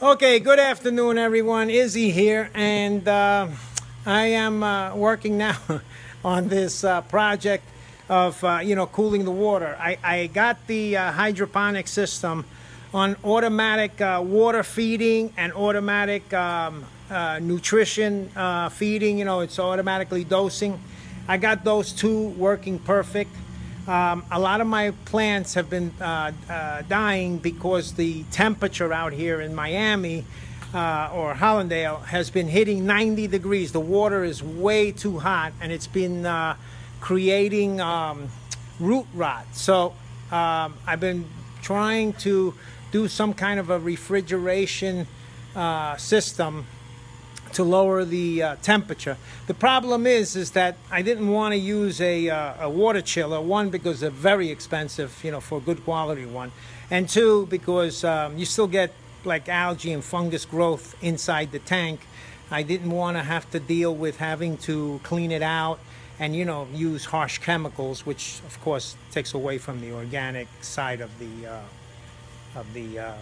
Okay, good afternoon, everyone. Izzy here, and uh, I am uh, working now on this uh, project of uh, you know cooling the water. I, I got the uh, hydroponic system on automatic uh, water feeding and automatic um, nutrition feeding. You know, it's automatically dosing. I got those two working perfect. Um, a lot of my plants have been uh, uh, dying because the temperature out here in Miami uh, or Hollandale has been hitting 90 degrees. The water is way too hot and it's been uh, creating um, root rot. So um, I've been trying to do some kind of a refrigeration uh, system to lower the uh, temperature. The problem is, is that I didn't want to use a, uh, a water chiller. One, because they're very expensive, you know, for a good quality one. And two, because um, you still get like algae and fungus growth inside the tank. I didn't want to have to deal with having to clean it out and, you know, use harsh chemicals, which of course takes away from the organic side of the, uh, of the, uh,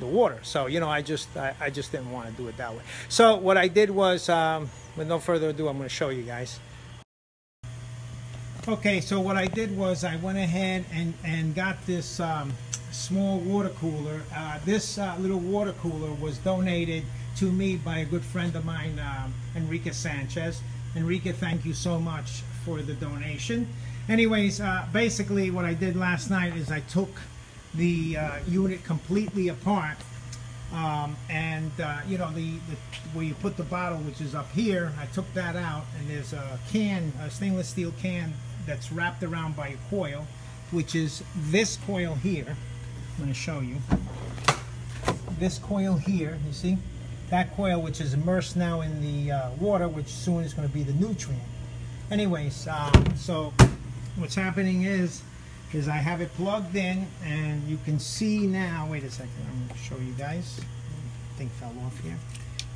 the water. So, you know, I just, I, I, just didn't want to do it that way. So what I did was, um, with no further ado, I'm going to show you guys. Okay, so what I did was I went ahead and, and got this um, small water cooler. Uh, this uh, little water cooler was donated to me by a good friend of mine, um, Enrique Sanchez. Enrique, thank you so much for the donation. Anyways, uh, basically what I did last night is I took the uh, unit completely apart. Um, and uh, you know the, the, where you put the bottle, which is up here, I took that out, and there's a can, a stainless steel can that's wrapped around by a coil, which is this coil here. I'm going to show you this coil here. You see that coil, which is immersed now in the uh, water, which soon is going to be the nutrient. Anyways, um, so what's happening is is I have it plugged in and you can see now, wait a second, I'm going to show you guys. Thing fell off here.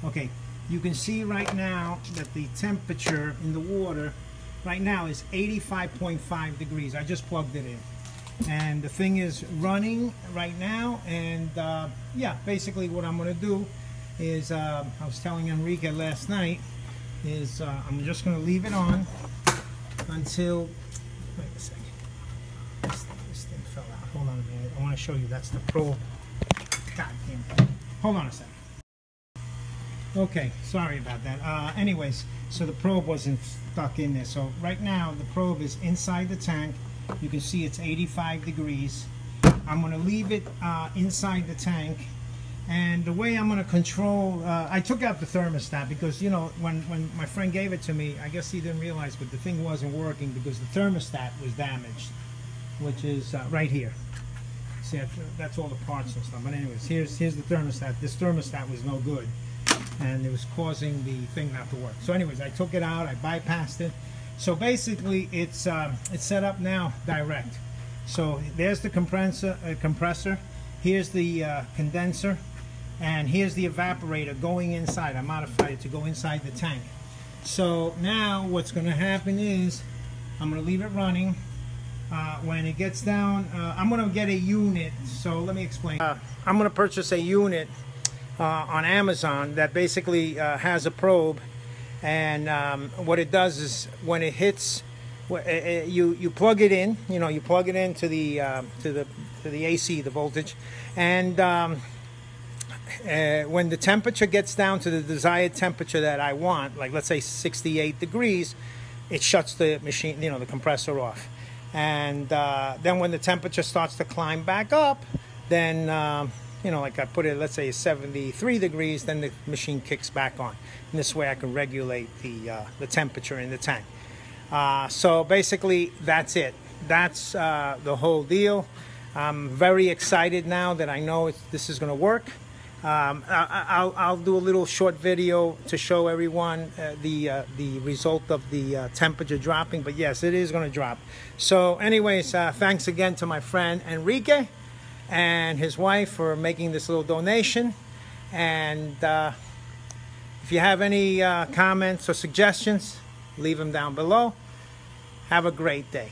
Okay, you can see right now that the temperature in the water right now is 85.5 degrees. I just plugged it in. And the thing is running right now and uh, yeah, basically what I'm going to do is, uh, I was telling Enrique last night, is uh, I'm just going to leave it on until, wait a second. Hold on a minute. I want to show you. That's the probe. God damn. Hold on a second. Okay, sorry about that. Uh, anyways, so the probe wasn't stuck in there. So right now, the probe is inside the tank. You can see it's 85 degrees. I'm going to leave it uh, inside the tank. And the way I'm going to control, uh, I took out the thermostat because, you know, when, when my friend gave it to me, I guess he didn't realize, but the thing wasn't working because the thermostat was damaged which is uh, right here. See, that's all the parts and stuff. But anyways, here's here's the thermostat. This thermostat was no good, and it was causing the thing not to work. So anyways, I took it out. I bypassed it. So basically, it's um, it's set up now direct. So there's the compressor. Uh, compressor. Here's the uh, condenser, and here's the evaporator going inside. I modified it to go inside the tank. So now what's going to happen is I'm going to leave it running uh, when it gets down, uh, I'm going to get a unit. So let me explain. Uh, I'm going to purchase a unit uh, on Amazon that basically uh, has a probe. And um, what it does is when it hits, you you plug it in. You know, you plug it into the to the to the AC, the voltage, and um, uh, when the temperature gets down to the desired temperature that I want, like let's say 68 degrees, it shuts the machine, you know, the compressor off. And uh, then when the temperature starts to climb back up, then, uh, you know, like I put it, let's say 73 degrees, then the machine kicks back on. And this way I can regulate the, uh, the temperature in the tank. Uh, so basically, that's it. That's uh, the whole deal. I'm very excited now that I know this is going to work. Um, I, will I'll do a little short video to show everyone uh, the uh, the result of the uh, temperature dropping. But yes, it is going to drop. So anyways, uh, thanks again to my friend Enrique and his wife for making this little donation. And uh, if you have any uh, comments or suggestions, leave them down below. Have a great day.